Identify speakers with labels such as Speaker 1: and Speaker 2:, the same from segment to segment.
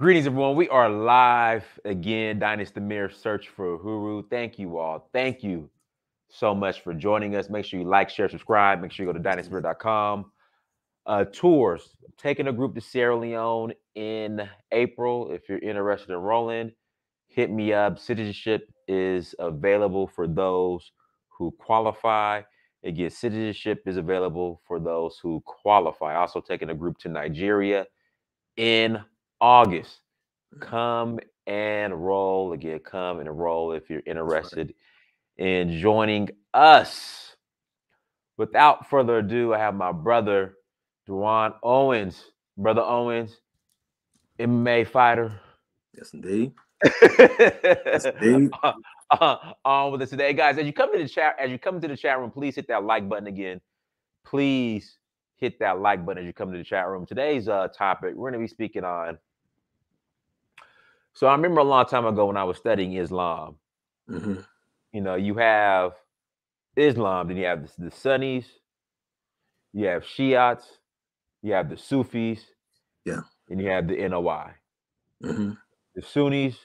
Speaker 1: Greetings, everyone. We are live again. Dynast Amir Search for Uhuru. Thank you all. Thank you so much for joining us. Make sure you like, share, subscribe. Make sure you go to dynastamir.com. Uh, tours. Taking a group to Sierra Leone in April. If you're interested in rolling, hit me up. Citizenship is available for those who qualify. Again, citizenship is available for those who qualify. Also taking a group to Nigeria in August. Come and roll again. Come and roll if you're interested in joining us. Without further ado, I have my brother, D'Juan Owens. Brother Owens, MMA fighter.
Speaker 2: Yes, indeed.
Speaker 1: yes, indeed. Uh, uh, on with us today, guys. As you come to the chat, as you come to the chat room, please hit that like button again. Please hit that like button as you come to the chat room. Today's uh, topic we're going to be speaking on so I remember a long time ago when I was studying Islam. Mm-hmm. You know, you have Islam, then you have the, the Sunnis, you have Shiites, you have the Sufis,
Speaker 2: yeah,
Speaker 1: and you have the NOI. Mm-hmm. The Sunnis,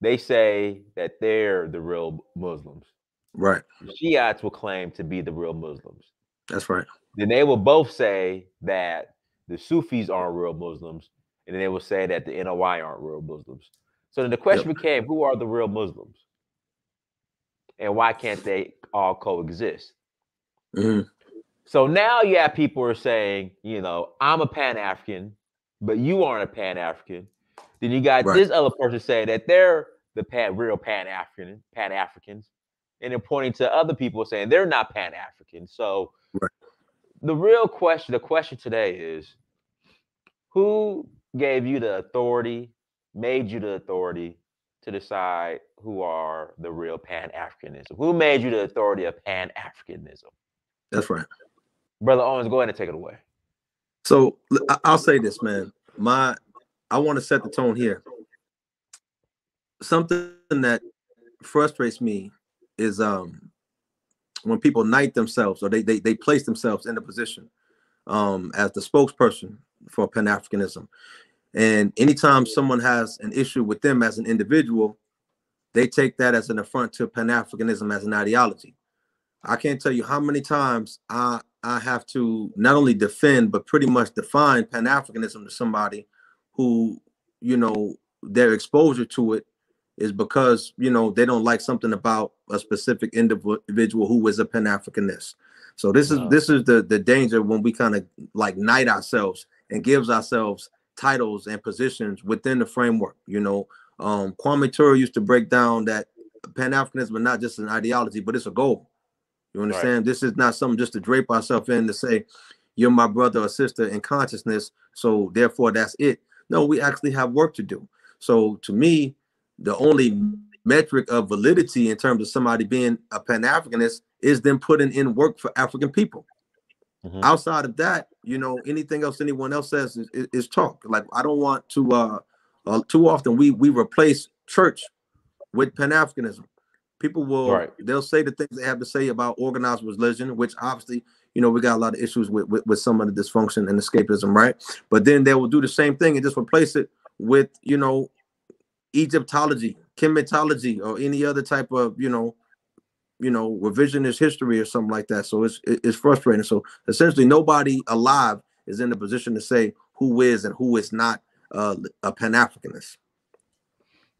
Speaker 1: they say that they're the real Muslims.
Speaker 2: Right.
Speaker 1: The Shiites will claim to be the real Muslims.
Speaker 2: That's right.
Speaker 1: Then they will both say that the Sufis aren't real Muslims, and then they will say that the NOI aren't real Muslims. So then the question yep. became, who are the real Muslims? And why can't they all coexist? Mm-hmm. So now you have people are saying, you know, I'm a Pan African, but you aren't a Pan African. Then you got right. this other person saying that they're the pan, real Pan African, Pan Africans, and then pointing to other people saying they're not Pan African. So right. the real question, the question today is, who gave you the authority made you the authority to decide who are the real Pan Africanism? Who made you the authority of Pan Africanism?
Speaker 2: That's right.
Speaker 1: Brother Owens, go ahead and take it away.
Speaker 2: So I'll say this, man. My I want to set the tone here. Something that frustrates me is um when people knight themselves or they they, they place themselves in a position um as the spokesperson for Pan Africanism. And anytime someone has an issue with them as an individual, they take that as an affront to Pan Africanism as an ideology. I can't tell you how many times I I have to not only defend but pretty much define Pan Africanism to somebody who, you know, their exposure to it is because you know they don't like something about a specific individual who is a Pan Africanist. So this is this is the the danger when we kind of like knight ourselves and gives ourselves titles and positions within the framework. You know, um, Kwame Ture used to break down that Pan Africanism is not just an ideology, but it's a goal. You understand? Right. This is not something just to drape ourselves in to say, you're my brother or sister in consciousness, so therefore that's it. No, we actually have work to do. So to me, the only metric of validity in terms of somebody being a Pan Africanist is them putting in work for African people. Mm-hmm. Outside of that, you know, anything else anyone else says is, is, is talk. Like I don't want to. uh, uh Too often we we replace church with Pan Africanism. People will right. they'll say the things they have to say about organized religion, which obviously you know we got a lot of issues with, with with some of the dysfunction and escapism, right? But then they will do the same thing and just replace it with you know Egyptology, Kemetology, or any other type of you know you know revisionist history or something like that. So it's it's frustrating. So essentially, nobody alive is in a position to say who is and who is not uh, a Pan Africanist.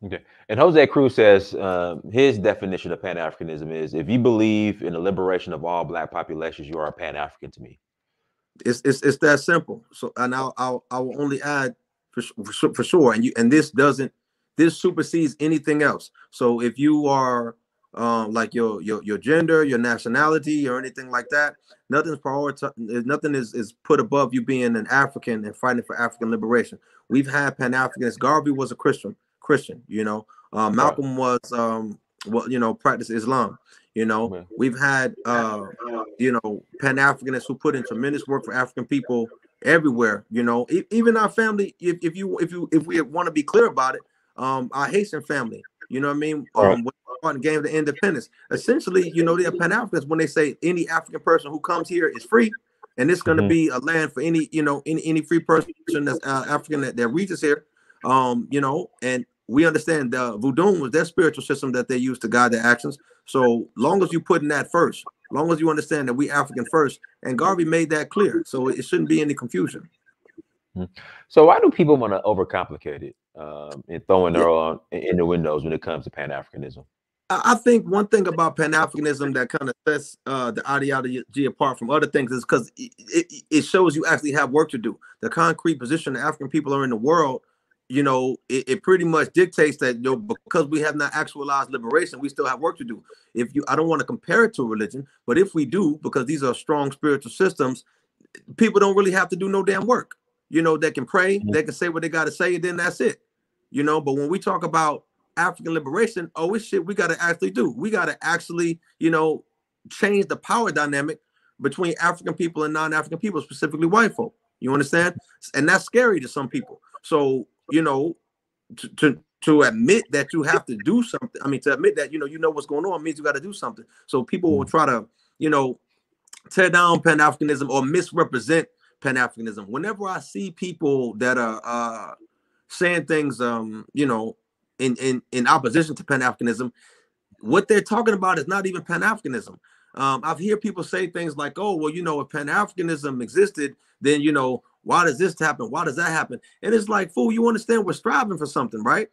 Speaker 1: Okay. And Jose Cruz says um, his definition of Pan Africanism is if you believe in the liberation of all Black populations, you are a Pan African to me.
Speaker 2: It's, it's it's that simple. So and I'll I'll, I'll only add for, for, for sure. And you and this doesn't this supersedes anything else. So if you are um, like your your your gender, your nationality, or anything like that. Nothing's prioritized. Nothing is is put above you being an African and fighting for African liberation. We've had Pan Africanists. Garvey was a Christian. Christian, you know. Uh, Malcolm was um, well, you know, practice Islam. You know, we've had uh, you know, Pan Africanists who put in tremendous work for African people everywhere. You know, e- even our family. If, if you if you if we want to be clear about it, um, our Haitian family. You know what I mean? Um, part and game the independence. Essentially, you know, they're Pan Africans when they say any African person who comes here is free, and it's going to mm-hmm. be a land for any, you know, any any free person that's uh, African that, that reaches here. Um, you know, and we understand the voodoo was their spiritual system that they use to guide their actions. So long as you put in that first, long as you understand that we African first, and Garvey made that clear, so it shouldn't be any confusion.
Speaker 1: Hmm. So why do people want to overcomplicate it um, and throwing their own in the windows when it comes to Pan Africanism?
Speaker 2: I think one thing about Pan Africanism that kind of sets uh, the ideology apart from other things is because it, it, it, shows you actually have work to do. The concrete position the African people are in the world, you know, it, it, pretty much dictates that you know because we have not actualized liberation, we still have work to do. If you, I don't want to compare it to religion, but if we do, because these are strong spiritual systems, people don't really have to do no damn work. You know, they can pray, they can say what they got to say, and then that's it. You know, but when we talk about African liberation, oh, it's shit we got to actually do. We got to actually, you know, change the power dynamic between African people and non-African people, specifically white folk. You understand? And that's scary to some people. So, you know, to, to to admit that you have to do something. I mean, to admit that you know you know what's going on means you got to do something. So people will try to, you know, tear down Pan Africanism or misrepresent Pan Africanism. Whenever I see people that are uh, saying things, um, you know, in in in opposition to Pan Africanism, what they're talking about is not even Pan Africanism. Um, I've heard people say things like, "Oh, well, you know, if Pan Africanism existed, then you know, why does this happen? Why does that happen?" And it's like, fool, you understand we're striving for something, right?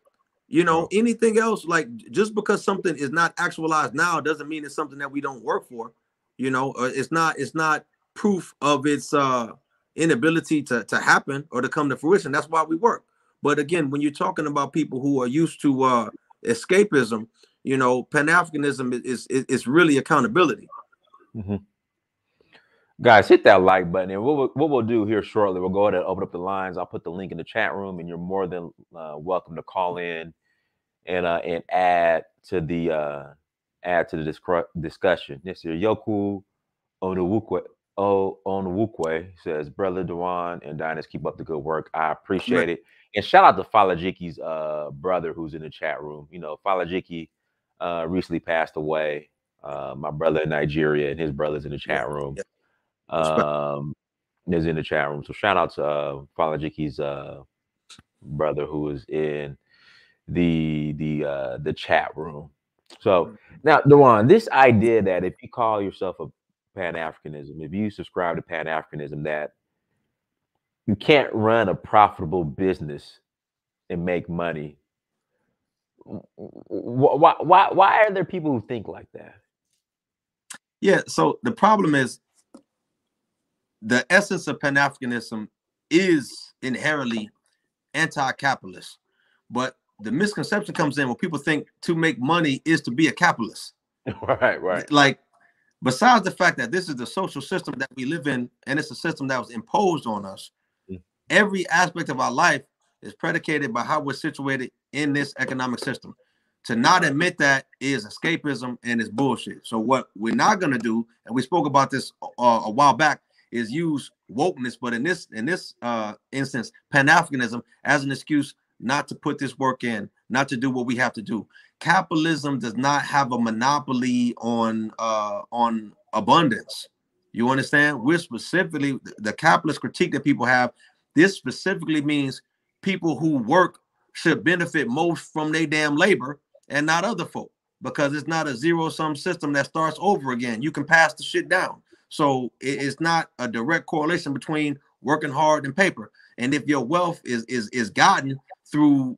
Speaker 2: You know, anything else, like just because something is not actualized now doesn't mean it's something that we don't work for. You know, it's not it's not proof of its uh inability to to happen or to come to fruition. That's why we work. But again, when you're talking about people who are used to uh, escapism, you know, Pan Africanism is, is is really accountability.
Speaker 1: Mm-hmm. Guys, hit that like button, and what we'll, what we'll do here shortly, we'll go ahead and open up the lines. I'll put the link in the chat room, and you're more than uh, welcome to call in and uh, and add to the uh, add to the disc- discussion. This is Yoku Onwukwe says, Brother D'Juan and Dynast, keep up the good work. I appreciate it. And shout out to Falajiki's uh, brother who's in the chat room. You know, Falajiki uh, recently passed away. Uh, my brother in Nigeria and his brother's in the chat room. Um, is in the chat room. So shout out to uh, Falajiki's uh, brother who is in the the uh, the chat room. So mm-hmm. now, D'Juan, this idea that if you call yourself a Pan Africanism, if you subscribe to Pan Africanism, that you can't run a profitable business and make money. Why, why, why are there people who think like that?
Speaker 2: Yeah, so the problem is the essence of Pan Africanism is inherently anti capitalist, but the misconception comes in when people think to make money is to be a capitalist.
Speaker 1: Right, right.
Speaker 2: Like besides the fact that this is the social system that we live in and it's a system that was imposed on us mm. every aspect of our life is predicated by how we're situated in this economic system. To not admit that is escapism and it's bullshit. So what we're not going to do and we spoke about this uh, a while back is use wokeness but in this in this uh instance pan-africanism as an excuse not to put this work in not to do what we have to do capitalism does not have a monopoly on uh on abundance. You understand? We're specifically the capitalist critique that people have this specifically means people who work should benefit most from their damn labor and not other folk because it's not a zero sum system that starts over again. You can pass the shit down. So it's not a direct correlation between working hard and paper. And if your wealth is is is gotten through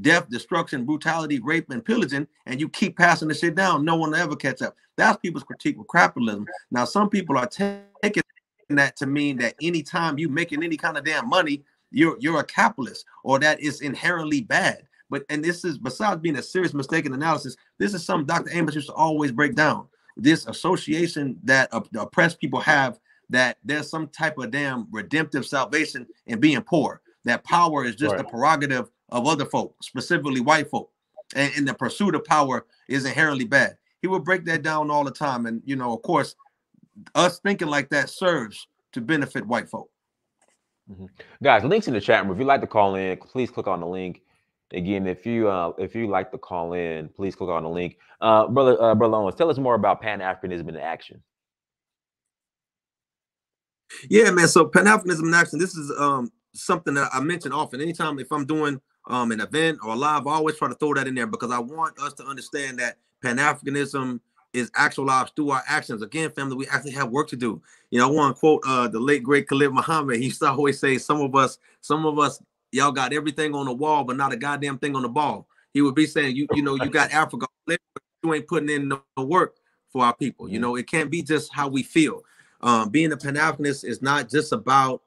Speaker 2: death, destruction, brutality, rape, and pillaging, and you keep passing the shit down, no one will ever catch up. That's people's critique with capitalism. Now, some people are taking that to mean that anytime you're making any kind of damn money, you're you're a capitalist, or that is inherently bad. But and this is besides being a serious mistaken analysis, this is something Dr. Amos used to always break down. This association that uh, oppressed people have that there's some type of damn redemptive salvation in being poor. That power is just right. a prerogative of other folk, specifically white folk, and, and the pursuit of power is inherently bad. He would break that down all the time, and you know, of course, us thinking like that serves to benefit white folk.
Speaker 1: Mm-hmm. Guys, links in the chat room. If you'd like to call in, please click on the link. Again, if you uh, if you like to call in, please click on the link. Uh, brother, uh, brother Owens, tell us more about Pan Africanism in action.
Speaker 2: Yeah, man. So Pan Africanism in action. This is um something that I mention often. Anytime if I'm doing um, an event or live, I always try to throw that in there because I want us to understand that Pan Africanism is actualized through our actions. Again, family, we actually have work to do. You know, I want to quote uh, the late great Khalid Muhammad. He used to always say, "Some of us, some of us, y'all got everything on the wall, but not a goddamn thing on the ball." He would be saying, "You, you know, you got Africa, but you ain't putting in no work for our people. You know, it can't be just how we feel. Um, being a Pan Africanist is not just about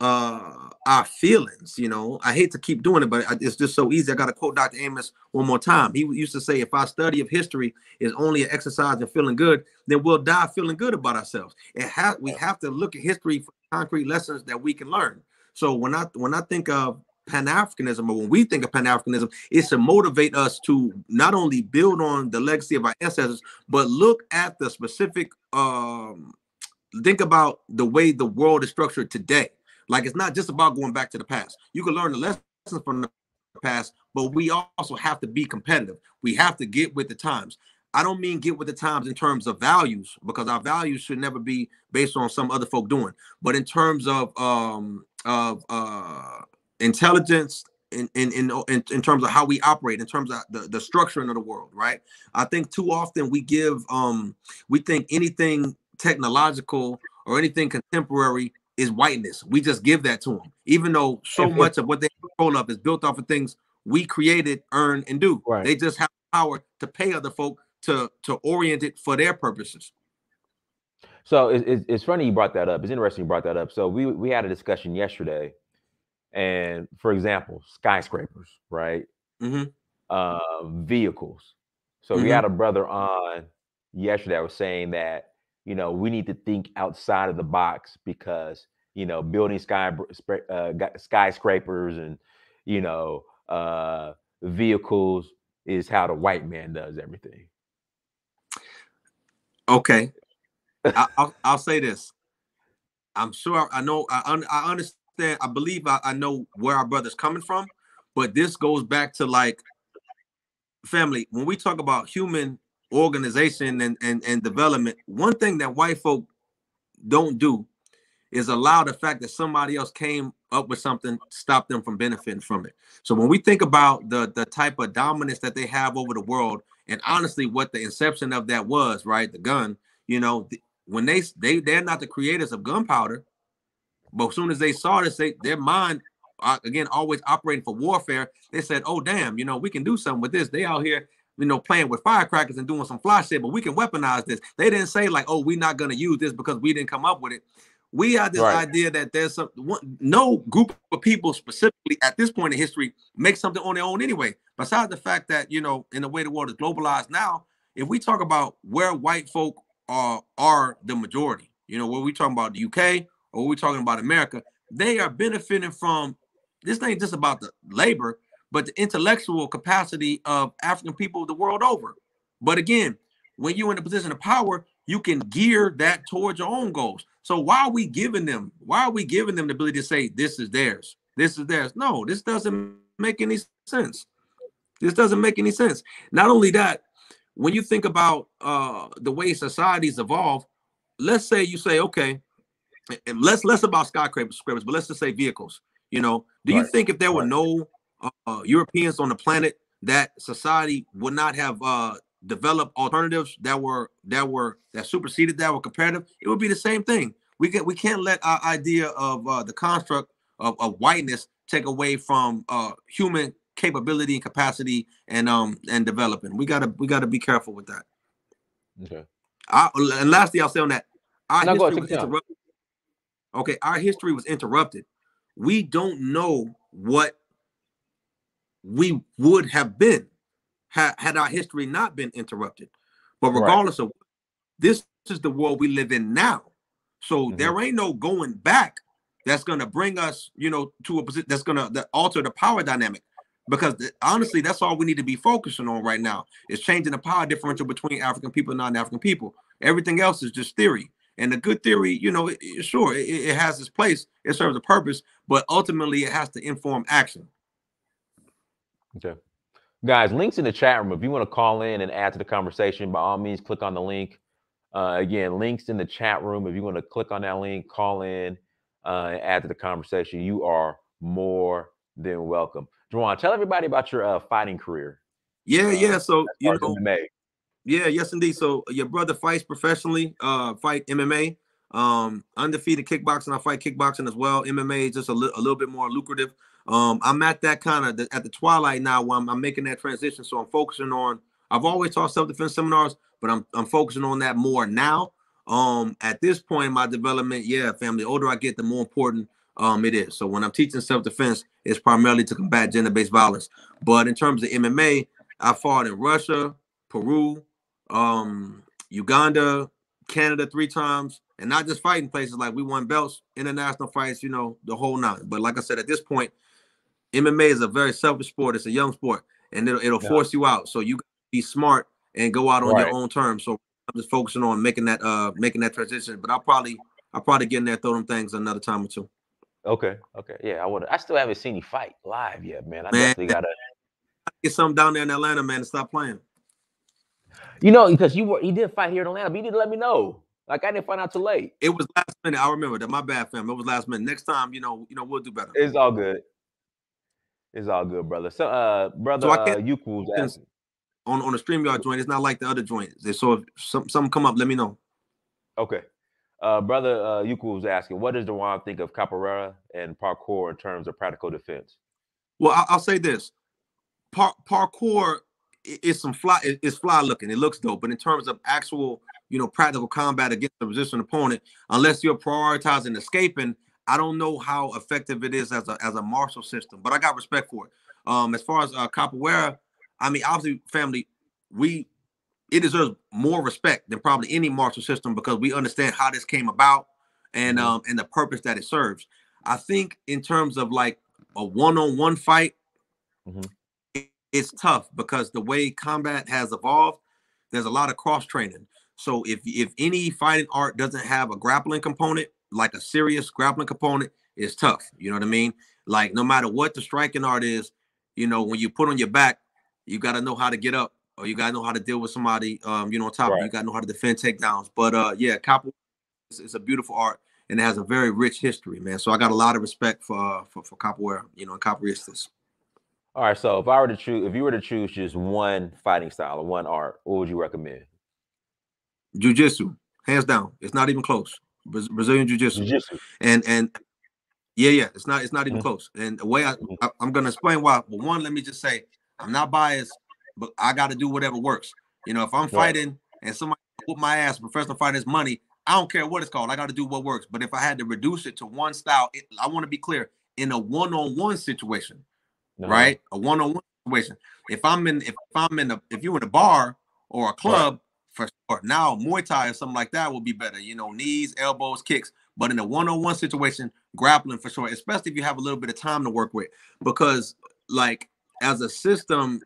Speaker 2: uh our feelings you know? I hate to keep doing it but it's just so easy. I gotta quote dr amos one more time. He used to say if our study of history is only an exercise in feeling good then we'll die feeling good about ourselves. It has we have to look at history for concrete lessons that we can learn. So when i when i think of pan-africanism or when we think of pan-africanism it's to motivate us to not only build on the legacy of our ancestors but look at the specific um think about the way the world is structured today like it's not just about going back to the past. You can learn the lessons from the past, but we also have to be competitive. We have to get with the times. I don't mean get with the times in terms of values because our values should never be based on some other folk doing, but in terms of um of uh intelligence in in in in, terms of how we operate in terms of the, the structuring of the world right i think too often we give um we think anything technological or anything contemporary is whiteness. We just give that to them, even though so if, much if, of what they control of is built off of things we created, earn, and do. Right. They just have power to pay other folk to to orient it for their purposes.
Speaker 1: So it's, it's funny you brought that up. It's interesting you brought that up. So we we had a discussion yesterday, and for example, skyscrapers, right?
Speaker 2: Mm-hmm.
Speaker 1: Uh, vehicles. So mm-hmm. we had a brother on yesterday. I was saying that you know, we need to think outside of the box because, you know, building sky uh, skyscrapers and, you know, uh, vehicles is how the white man does everything.
Speaker 2: Okay. I, will I'll say this. I'm sure I know, I, I understand, I believe I, I know where our brother's coming from, but this goes back to like family. When we talk about human organization and, and, and development, one thing that white folk don't do is allow the fact that somebody else came up with something stop them from benefiting from it. So when we think about the the type of dominance that they have over the world, and honestly, what the inception of that was, right? The gun, you know, when they they they're not the creators of gunpowder, but as soon as they saw this, they their mind uh, again always operating for warfare. They said, "Oh damn, you know, we can do something with this." They out here you know, playing with firecrackers and doing some fly shit, but we can weaponize this. They didn't say like, oh, we're not gonna use this because we didn't come up with it. We had this right. idea that there's some one, no group of people specifically at this point in history make something on their own anyway. Besides the fact that you know, in the way the world is globalized now, if we talk about where white folk are are the majority, you know, where we talking about the UK or we talking about America, they are benefiting from this ain't just about the labor but the intellectual capacity of African people the world over. But again, when you're in a position of power, you can gear that towards your own goals. So why are we giving them? Why are we giving them the ability to say this is theirs? This is theirs. No, this doesn't make any sense. This doesn't make any sense. Not only that, when you think about uh, the way societies evolve, let's say you say, okay, and less less about skyscrapers, but let's just say vehicles. You know, do right. you think if there were no uh, Europeans on the planet, that society would not have uh, developed alternatives that were that were that superseded that were comparative, it would be the same thing. We can we can't let our idea of uh, the construct of, of whiteness take away from uh, human capability and capacity and um and developing. We gotta we gotta be careful with that.
Speaker 1: Okay.
Speaker 2: I, and lastly, I'll say on that, our no, history was interrupted. Okay, our history was interrupted. We don't know what we would have been had, had our history not been interrupted. But regardless right. of this is the world we live in now. So mm-hmm. there ain't no going back that's going to bring us, you know, to a position that's going to alter the power dynamic. Because honestly, that's all we need to be focusing on right now is changing the power differential between African people and non-African people. Everything else is just theory. And the good theory, you know, it, it, sure, it, it has its place, it serves a purpose, but ultimately it has to inform action.
Speaker 1: Okay. Guys, links in the chat room. If you want to call in and add to the conversation, by all means, click on the link. Uh, again, links in the chat room. If you want to click on that link, call in, uh, and add to the conversation, you are more than welcome. D'Juan, tell everybody about your uh, fighting career.
Speaker 2: Yeah, uh, yeah. So you know,
Speaker 1: MMA.
Speaker 2: yeah, yes, indeed. So your brother fights professionally, uh, fight MMA. Um, undefeated kickboxing. I fight kickboxing as well. MMA is just a, li- a little bit more lucrative. Um, I'm at that kind of at the twilight now where I'm, I'm, making that transition. So I'm focusing on. I've always taught self-defense seminars, but I'm I'm focusing on that more now. Um, at this point in my development, yeah, family. The older I get, the more important um it is. So when I'm teaching self-defense, it's primarily to combat gender-based violence. But in terms of MMA, I fought in Russia, Peru, um, Uganda, Canada three times, and not just fighting places like we won belts, international fights, you know, the whole nine. But like I said, at this point, MMA is a very selfish sport. It's a young sport, and it'll, it'll yeah. force you out. So you be smart and go out on right. your own terms. So I'm just focusing on making that uh making that transition. But I'll probably I'll probably get in there, throw them things another time or two.
Speaker 1: Okay, okay, yeah, I would. I still haven't seen you fight live yet, man. I man, definitely gotta
Speaker 2: get something down there in Atlanta, man, to stop playing.
Speaker 1: You know, because you were he did fight here in Atlanta, but he didn't let me know. Like I didn't find out too late.
Speaker 2: It was last minute. I remember that. My bad, fam. It was last minute. Next time, you know, you know, we'll do better.
Speaker 1: It's all good. It's all good, brother. So, uh, brother, so I can't, uh, Yuku
Speaker 2: on on the StreamYard joint. It's not like the other joints. So if some something come up, let me know.
Speaker 1: Okay. Uh, brother uh, Yuku was asking, what does D'Juan think of capoeira and parkour in terms of practical defense?
Speaker 2: Well, I- will say this: Par- parkour is some fly. It's fly looking. It looks dope, but in terms of actual you know, practical combat against a resistant opponent, unless you're prioritizing escaping, I don't know how effective it is as a as a martial system. But I got respect for it. Um, as far as uh, capoeira, I mean, obviously, family, we it deserves more respect than probably any martial system because we understand how this came about and mm-hmm. um and the purpose that it serves. I think in terms of like a one-on-one fight, mm-hmm. it, it's tough because the way combat has evolved, there's a lot of cross training. So if if any fighting art doesn't have a grappling component, like a serious grappling component, is tough. You know what I mean? Like no matter what the striking art is, you know, when you put on your back, you got to know how to get up, or you got to know how to deal with somebody. Um, you know, on top, right. you got to know how to defend takedowns. But uh, yeah, capoeira is a beautiful art and it has a very rich history, man. So I got a lot of respect for uh, for, for capoeira, you know, and capoeiristas.
Speaker 1: All right, so if I were to choose, if you were to choose just one fighting style or one art, what would you recommend?
Speaker 2: Jiu-jitsu, hands down. It's not even close. Brazilian jiu-jitsu. jiu-jitsu. And and yeah, yeah, it's not it's not even mm-hmm. close. And the way I, mm-hmm. I am gonna explain why. But one, let me just say I'm not biased, but I gotta do whatever works. You know, if I'm fighting and somebody put my ass, professional fighters money, I don't care what it's called. I got to do what works. But if I had to reduce it to one style, it, I want to be clear in a one-on-one situation, right? A one-on-one situation. If I'm in, if I'm in a, if you're in a bar or a club, for sure. Now Muay Thai or something like that will be better. You know, knees, elbows, kicks. But in a one-on-one situation, grappling for sure, especially if you have a little bit of time to work with, because like as a system,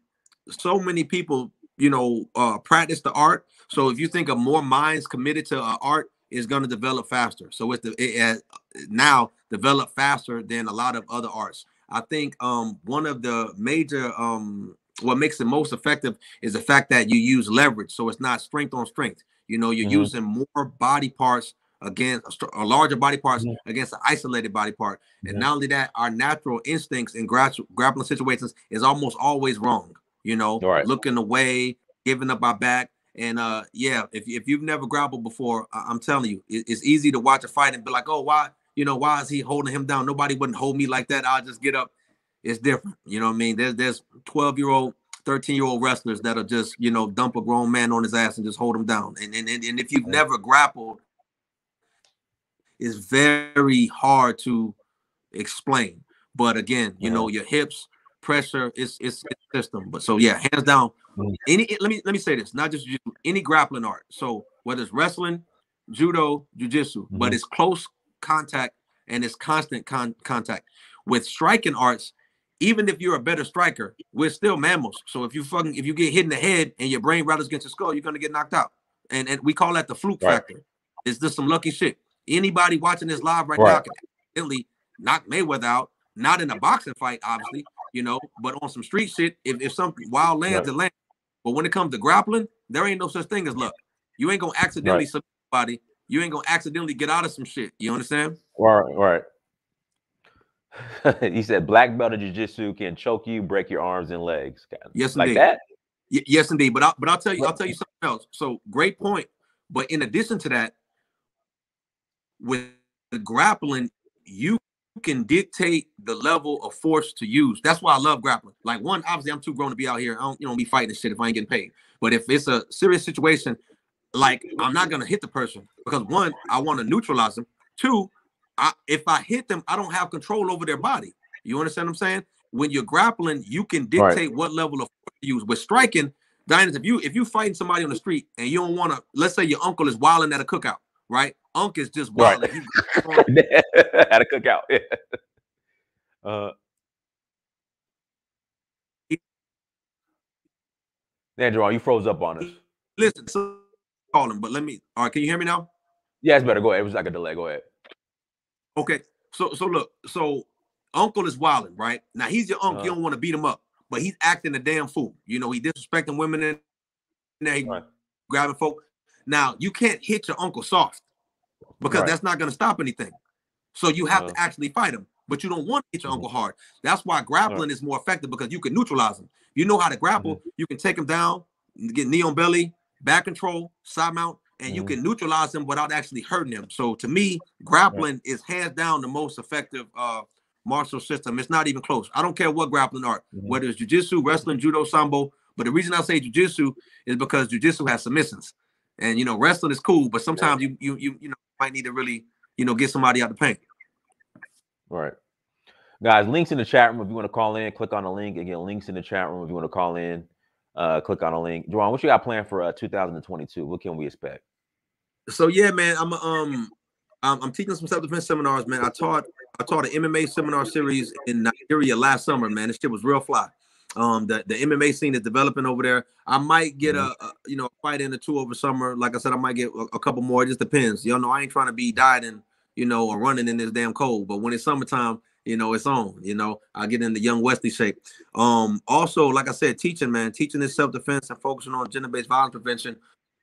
Speaker 2: so many people, you know, uh, practice the art. So if you think of more minds committed to uh, art, is going to develop faster. So it's the, it has now developed faster than a lot of other arts. I think um, one of the major um, what makes it most effective is the fact that you use leverage. So it's not strength on strength. You know, you're mm-hmm. using more body parts against a, larger body parts mm-hmm. against an isolated body part. And mm-hmm. not only that, our natural instincts in gra- grappling situations is almost always wrong. You know, right. looking away, giving up our back. And uh, yeah, if, if you've never grappled before, I- am telling you, it- it's easy to watch a fight and be like, oh, why, you know, why is he holding him down? Nobody wouldn't hold me like that. I'll just get up it's different. You know what I mean? There's there's 12 year old, 13 year old wrestlers that'll just you know dump a grown man on his ass and just hold him down. And and and, and if you've never grappled, it's very hard to explain. But again, you know your hips, pressure, it's it's, it's system. But so yeah, hands down. Mm. Any let me let me say this, not just any grappling art. So whether it's wrestling, judo, jujitsu, mm-hmm. but it's close contact and it's constant con- contact. With striking arts, even if you're a better striker, we're still mammals. So if you fucking if you get hit in the head and your brain rattles against your skull, you're gonna get knocked out. And and we call that the fluke right. factor. It's just some lucky shit. Anybody watching this live right, right. now can instantly knock Mayweather out. Not in a boxing fight, obviously, you know, but on some street shit. If, if something wild lands, right. it lands. But when it comes to grappling, there ain't no such thing as luck. You ain't gonna accidentally right. somebody. You ain't gonna accidentally get out of some shit. You understand?
Speaker 1: Right, right. he said black belt of jiu-jitsu can choke you, break your arms and legs.
Speaker 2: Yes,
Speaker 1: like
Speaker 2: indeed.
Speaker 1: that.
Speaker 2: Y- yes, indeed. But I, but I'll tell you, I'll tell you something else. So great point. But in addition to that, with the grappling, you can dictate the level of force to use. That's why I love grappling. Like one, obviously, I'm too grown to be out here. I don't, you know, be fighting this shit if I ain't getting paid. But if it's a serious situation, like I'm not gonna hit the person because one, I want to neutralize them. Two, I, if I hit them, I don't have control over their body. You understand what I'm saying? When you're grappling, you can dictate
Speaker 1: Right.
Speaker 2: what level of force to use. With striking, Dynast, if you if you fighting somebody on the street and you don't want to, let's say your uncle is wilding at a cookout, right? Uncle is just
Speaker 1: Right.
Speaker 2: wilding. Going-
Speaker 1: Had a cookout. Yeah. Uh, Jerome, you froze up on us.
Speaker 2: Listen, so call him, but let me. All right, can you hear me now?
Speaker 1: Yeah, it's better. Go ahead. It was like a delay. Go ahead.
Speaker 2: Okay. So so look, so uncle is wilding, right? Now he's your uncle. you
Speaker 1: Uh-huh.
Speaker 2: don't want to beat him up, but he's acting a damn fool. You know, he disrespecting women and he
Speaker 1: Right.
Speaker 2: grabbing folk. Now you can't hit your uncle soft because
Speaker 1: Right.
Speaker 2: that's not gonna stop anything. So you have
Speaker 1: Uh-huh.
Speaker 2: to actually fight him, but you don't want to hit your
Speaker 1: Mhm.
Speaker 2: uncle hard. That's why grappling is more effective because you can neutralize him. You know how to grapple,
Speaker 1: Mm-hmm.
Speaker 2: you can take him down, get knee on belly, back control, side mount, and you
Speaker 1: Mhm.
Speaker 2: can neutralize him without actually hurting him. So to me, grappling is hands down the most effective uh martial system. It's not even close. I don't care what grappling art,
Speaker 1: Mhm.
Speaker 2: whether it's jiu-jitsu, wrestling, judo, sambo. But the reason I say jiu-jitsu is because jiu-jitsu has submissions. And you know, wrestling is cool, but sometimes you you you you know might need to really, you know, get somebody out the paint.
Speaker 1: Right. Guys, links in the chat room if you want to call in, click on the link. Again, links in the chat room if you want to call in, uh, click on the link. Jerome, what you got planned for uh 2022? What can we expect?
Speaker 2: So yeah, man, I'm um I'm, I'm teaching some self-defense seminars, man. I taught I taught an MMA seminar series in Nigeria last summer, man. This shit was real fly. Um, the, the MMA scene is developing over there. I might get a, a you know fight in or two over summer. Like I said, I might get a, a couple more. It just depends. Y'all know I ain't trying to be dieting, you know, or running in this damn cold. But when it's summertime, you know, it's on. You know, I get in the young Wesley shape. Um, also, like I said, teaching, man, teaching this self-defense and focusing on gender-based violence prevention.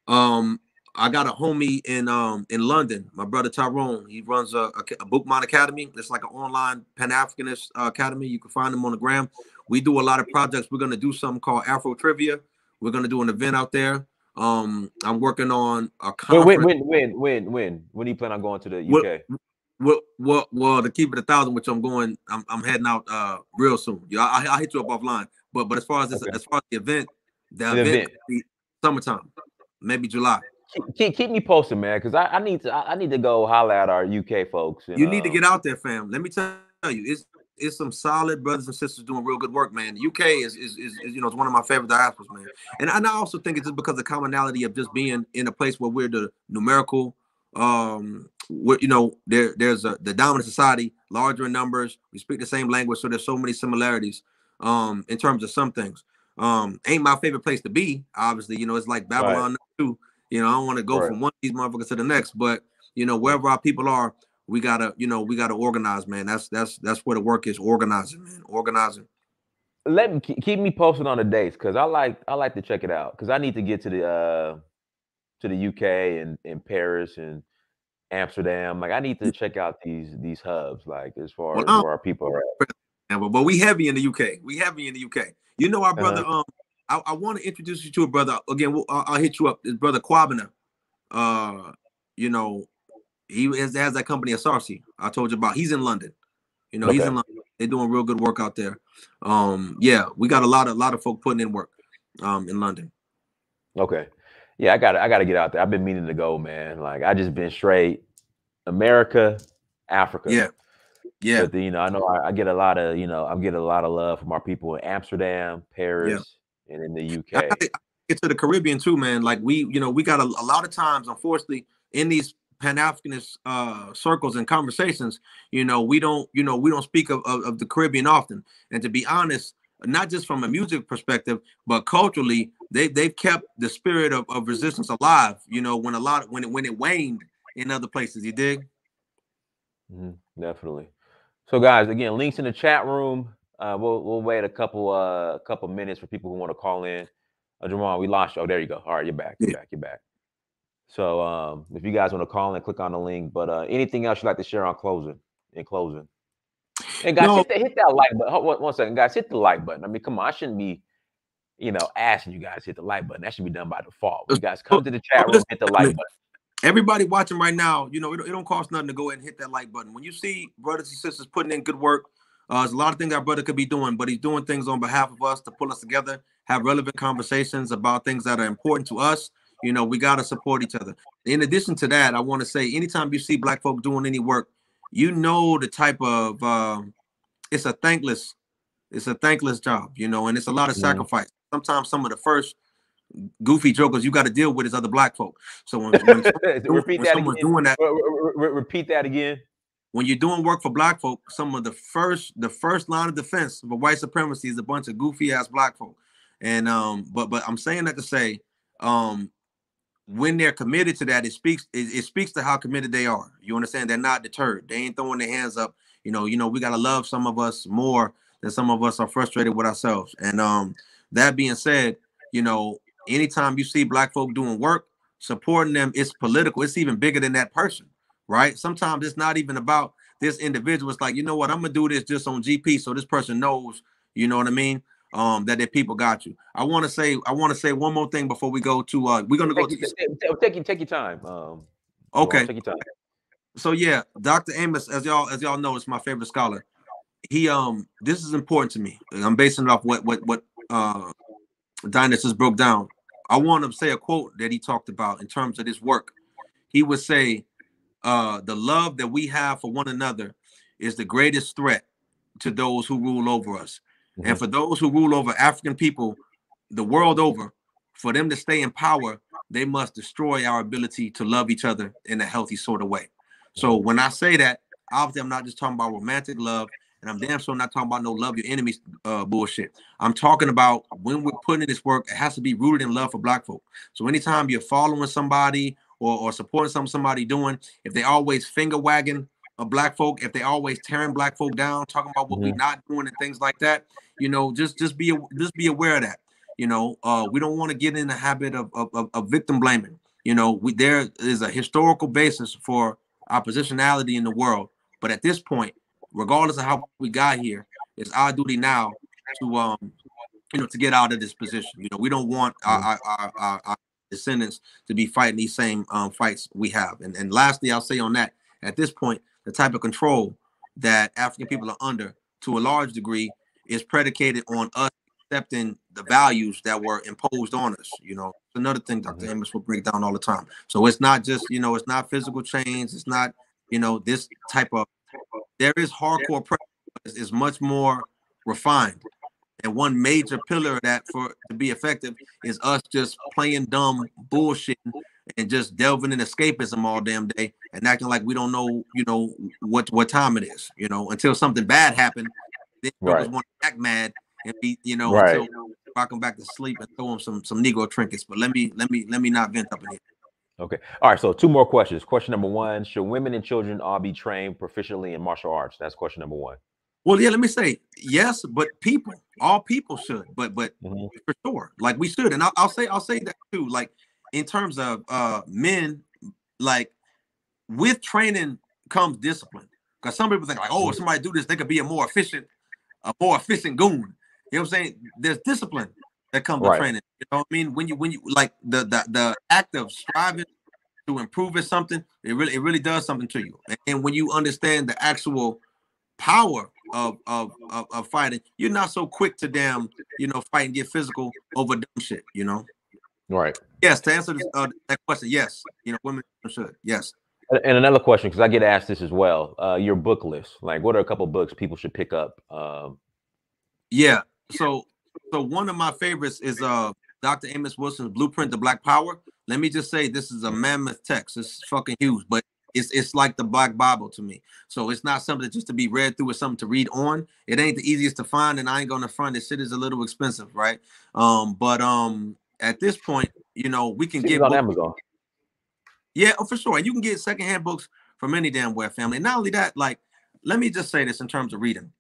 Speaker 2: Um, I got a homie in um in London, my brother Tyrone. He runs a, a, a Bookmont Academy. It's like an online Pan Africanist uh, academy. You can find him on the gram. We do a lot of projects. We're gonna do something called Afro Trivia. We're gonna do an event out there. Um, I'm working on a
Speaker 1: When,
Speaker 2: conference.
Speaker 1: when, when, when, when, when, when do you plan on going to the UK?
Speaker 2: Well, well, well, to keep it a thousand, which I'm going, I'm, I'm heading out uh real soon. Yeah, I, I'll hit you up offline. But but as far as this,
Speaker 1: Okay.
Speaker 2: as far as the event, the,
Speaker 1: The
Speaker 2: event,
Speaker 1: event.
Speaker 2: be summertime, maybe July.
Speaker 1: Keep, keep, me posted, man, because I, I need to I, I need to go holler at our UK folks. and,
Speaker 2: You need to get out there, fam. Let me tell you, it's it's some solid brothers and sisters doing real good work, man. The UK is is, is, is, you know it's one of my favorite diasporas, man. And, and I also think it's just because of the commonality of just being in a place where we're the numerical, um, where you know there there's a the dominant society, larger in numbers. We speak the same language, so there's so many similarities, um, in terms of some things. Um, ain't my favorite place to be. Obviously, you know it's like Babylon too. You know I don't want to go
Speaker 1: Right.
Speaker 2: from one of these motherfuckers to the next, but you know wherever our people are we gotta, you know, we gotta organize, man. That's that's that's where the work is organizing, man. Organizing.
Speaker 1: let me keep me posted on the dates because I like I like to check it out because I need to get to the uh to the UK and in Paris and Amsterdam. Like I need to check out these these hubs, like as far
Speaker 2: Well,
Speaker 1: as
Speaker 2: I'm-
Speaker 1: where our people are at.
Speaker 2: But, but we heavy in the UK. We heavy in the UK. You know our brother.
Speaker 1: Uh-huh.
Speaker 2: Um, I, I want to introduce you to a brother again. We'll, I'll, I'll hit you up. His brother Quabina. Uh, you know, he has, has that company Asarsi. I told you about. He's in London. You know, he's in London. They're doing real good work out there. Um, yeah, we got a lot of lot of folk putting in work. Um, in London.
Speaker 1: Okay. Yeah, I got I got to get out there. I've been meaning to go, man. Like I just been straight America, Africa.
Speaker 2: Yeah. Yeah.
Speaker 1: But the, you know, I know I, I get a lot of, you know, I'm getting a lot of love from our people in Amsterdam, Paris, and in the UK.
Speaker 2: get to the Caribbean too, man. Like we, you know, we got a, a lot of times, unfortunately, in these Pan Africanist uh, circles and conversations, you know, we don't, you know, we don't speak of, of, of the Caribbean often. And to be honest, not just from a music perspective, but culturally, they they've kept the spirit of, of resistance alive. You know, when a lot when it when it waned in other places, you dig?
Speaker 1: Mhm, definitely. So, guys, again, links in the chat room. Uh, we'll we'll wait a couple uh couple minutes for people who want to call in. Uh, Jamal, we lost you. Oh, there you go. All right, you're back. You're back. You're back. So, um, if you guys want to call in, click on the link. But uh, anything else you'd like to share on closing? In closing, And guys, no. hit, that, hit that like button. Hold, one, one second, guys, hit the like button. I mean, come on, I shouldn't be, you know, asking you guys hit the like button. That should be done by default. you guys come to the chat room, hit the like button.
Speaker 2: Everybody watching right now, you know, it, it don't cost nothing to go ahead and hit that like button. When you see brothers and sisters putting in good work, uh, there's a lot of things our brother could be doing, but he's doing things on behalf of us to pull us together, have relevant conversations about things that are important to us. You know, we got to support each other. In addition to that, I want to say anytime you see black folk doing any work, you know the type of um, it's a thankless, it's a thankless job, you know, and it's a lot of yeah. sacrifice. Sometimes some of the first goofy jokers you got to deal with is other black folk. So when, when,
Speaker 1: repeat when that again. doing that, repeat that again
Speaker 2: when you're doing work for black folk, some of the first the first line of defense for white supremacy is a bunch of goofy ass black folk. And um, but but I'm saying that to say, um, when they're committed to that, it speaks it, it speaks to how committed they are. You understand? They're not deterred. They ain't throwing their hands up. You know, you know, we gotta love some of us more than some of us are frustrated with ourselves. And um, that being said, you know, anytime you see black folk doing work, supporting them, it's political. It's even bigger than that person right? Sometimes it's not even about this individual. It's like, you know what, I'm gonna do this just on GP so this person knows, you know what I mean? Um, that the people got you. I want to say, I want to say one more thing before we go to uh we're gonna go
Speaker 1: take, to take, take, take your time. Um
Speaker 2: okay. Take your time. So yeah, Dr. Amos, as y'all as y'all know, is my favorite scholar. He um this is important to me. I'm basing it off what what what uh Dynast broke down. I want to say a quote that he talked about in terms of this work. He would say, uh, the love that we have for one another is the greatest threat to those who rule over us. Mm-hmm. And for those who rule over African people the world over, for them to stay in power, they must destroy our ability to love each other in a healthy sort of way. So when I say that, obviously I'm not just talking about romantic love, and I'm damn sure not talking about no love your enemies uh, bullshit. I'm talking about when we're putting in this work, it has to be rooted in love for black folk. So anytime you're following somebody or, or supporting some somebody doing, if they always finger wagging a black folk, if they always tearing black folk down, talking about what mm-hmm. we're not doing and things like that, you know, just just be just be aware of that. You know, uh, we don't want to get in the habit of, of, of victim blaming. You know, we there is a historical basis for our positionality in the world, but at this point, regardless of how we got here, it's our duty now to um you know to get out of this position. You know, we don't want our, mm-hmm. our, our, our descendants to be fighting these same um, fights we have. And, and lastly, I'll say on that, at this point, the type of control that African people are under to a large degree is predicated on us accepting the values that were imposed on us. You know, another thing Dr. Mm-hmm. Amos will break down all the time. So it's not just, you know, it's not physical change. It's not, you know, this type of, there is hardcore pressure. It's, it's much more refined. And one major pillar of that for to be effective is us just playing dumb bullshit and just delving in escapism all damn day and acting like we don't know, you know, what what time it is, you know, until something bad happened. Then right. want to act mad and be, you know, right. until rock them back to sleep and throw them some some Negro trinkets. But let me let me let me not vent up in here.
Speaker 1: Okay. All right. So two more questions. Question number one: Should women and children all be trained proficiently in martial arts? That's question number one.
Speaker 2: Well, yeah, let me say yes, but people, all people should, but but mm-hmm. for sure, like we should, and I'll, I'll, say I'll say that too. Like in terms of uh men, like with training comes discipline. Because some people think like, oh, if somebody do this, they could be a more efficient, a more efficient goon. You know what I'm saying? There's discipline that comes right. with training. You know what I mean? When you when you like the the the act of striving to improve at something, it really it really does something to you. And, and when you understand the actual power of, of of, of fighting, you're not so quick to damn, you know, fight and get physical over dumb shit, you know.
Speaker 1: Right.
Speaker 2: Yes, to answer this, uh, that question, yes, you know, women should, yes.
Speaker 1: And another question, because I get asked this as well. Uh, your book list, like, what are a couple books people should pick up? Um,
Speaker 2: yeah. So, so one of my favorites is uh Dr. Amos Wilson's Blueprint to Black Power. Let me just say, this is a mammoth text. It's fucking huge, but it's it's like the Black Bible to me. So it's not something just to be read through. It's something to read on. It ain't the easiest to find, and I ain't gonna front. This shit is a little expensive, right? Um, but um, at this point, you know, we can get
Speaker 1: on Amazon.
Speaker 2: Yeah, oh, for sure. You can get secondhand books from any damn where family. And not only that, like, let me just say this in terms of reading.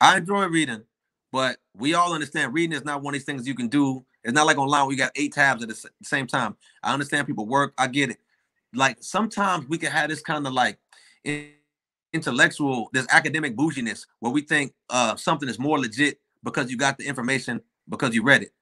Speaker 2: I enjoy reading, but we all understand reading is not one of these things you can do. It's not like online we got eight tabs at the same time. I understand people work. I get it like sometimes we can have this kind of like intellectual, this academic bouginess where we think uh, something is more legit because you got the information because you read it.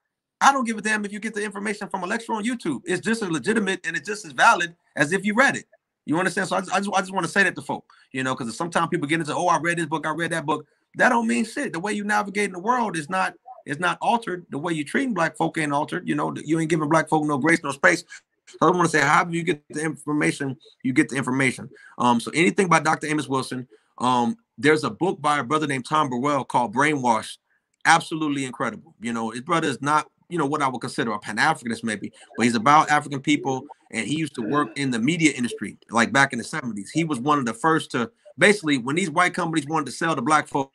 Speaker 2: I don't give a damn if you get the information from a lecture on YouTube. It's just as legitimate and it's just as valid as if you read it. You understand? So I just, I just, I just want to say that to folk, you know, because sometimes people get into, oh, I read this book, I read that book. That don't mean shit. The way you navigate in the world is not is not altered. The way you treat black folk ain't altered. You know, you ain't giving black folk no grace, no space. I want to say, however you get the information, you get the information. Um, so anything by Dr. Amos Wilson. Um, there's a book by a brother named Tom Burrell called Brainwash. Absolutely incredible. You know, his brother is not, you know, what I would consider a Pan-Africanist, maybe, but he's about African people, and he used to work in the media industry, like back in the 70s. He was one of the first to basically when these white companies wanted to sell to black folk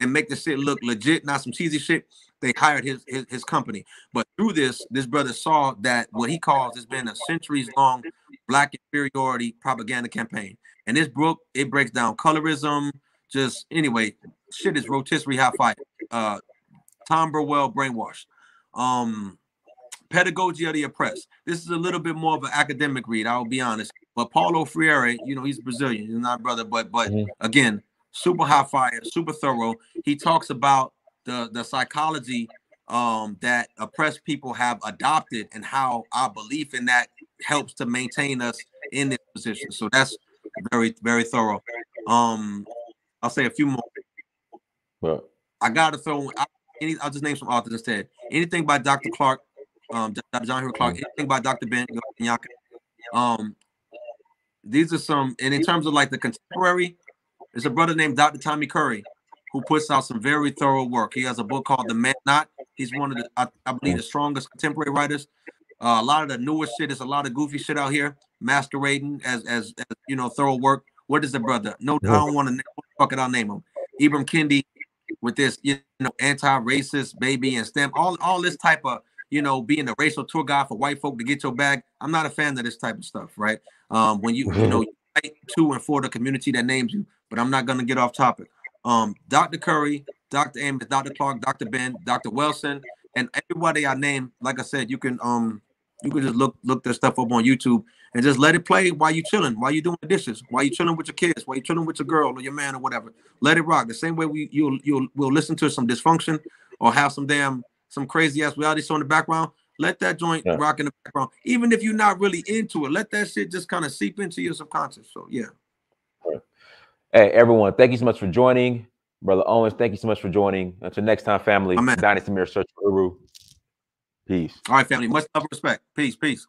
Speaker 2: and make the shit look legit, not some cheesy shit they hired his, his, his company. But through this, this brother saw that what he calls has been a centuries long black inferiority propaganda campaign. And this book it breaks down colorism. Just anyway, shit is rotisserie hot fire. Uh, Tom Burrell brainwashed. Um, Pedagogy of the Oppressed. This is a little bit more of an academic read. I'll be honest. But Paulo Freire, you know, he's Brazilian, he's not brother, but but mm-hmm. again, super hot fire, super thorough. He talks about the the psychology um, that oppressed people have adopted and how our belief in that helps to maintain us in this position. So that's very very thorough. Um, I'll say a few more. Well, I gotta throw. I, any, I'll just name some authors instead. Anything by Dr. Clark, um, Dr. John Henrik Clarke. Anything by Dr. Ben Nyaka. Um, these are some, and in terms of like the contemporary, there's a brother named Dr. Tommy Curry who puts out some very thorough work. He has a book called The Man Not. He's one of the, I, I believe, the strongest contemporary writers. Uh, a lot of the newest shit is a lot of goofy shit out here, masquerading as, as, as you know, thorough work. What is the brother? No, I don't want to fuck it. I'll name him. Ibram Kendi with this, you know, anti-racist baby and stem, all all this type of, you know, being a racial tour guide for white folk to get your bag. I'm not a fan of this type of stuff, right? Um, when you, you know, you fight to and for the community that names you, but I'm not gonna get off topic um, Dr. Curry, Dr. Amos, Dr. Clark, Dr. Ben, Dr. Wilson, and everybody I named. Like I said, you can um you can just look look their stuff up on YouTube and just let it play while you chilling, while you doing the dishes, while you chilling with your kids, while you chilling with your girl or your man or whatever. Let it rock. The same way we you'll you'll will listen to some dysfunction or have some damn some crazy ass reality show in the background. Let that joint yeah. rock in the background, even if you're not really into it. Let that shit just kind of seep into your subconscious. So yeah.
Speaker 1: Hey, everyone, thank you so much for joining. Brother Owens, thank you so much for joining. Until next time, family. Amen. Dynast Amir Search for Uhuru. Peace.
Speaker 2: All right, family. Much love and respect. Peace, peace.